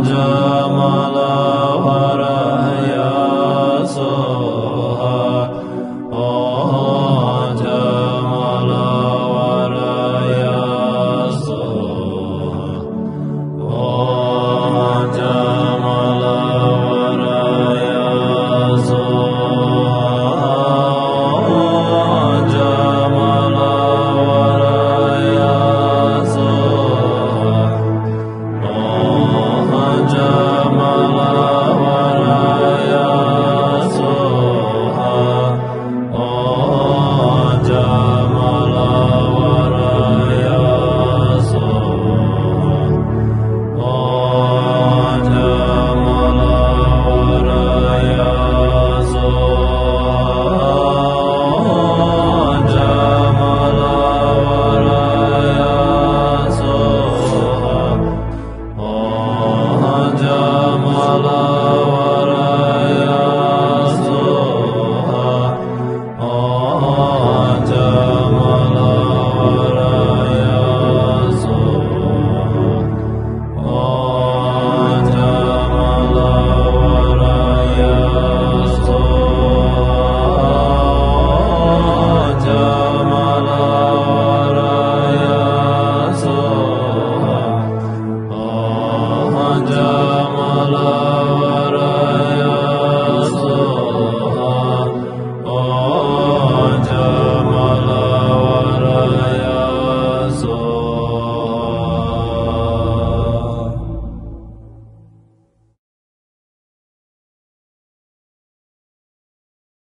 جاء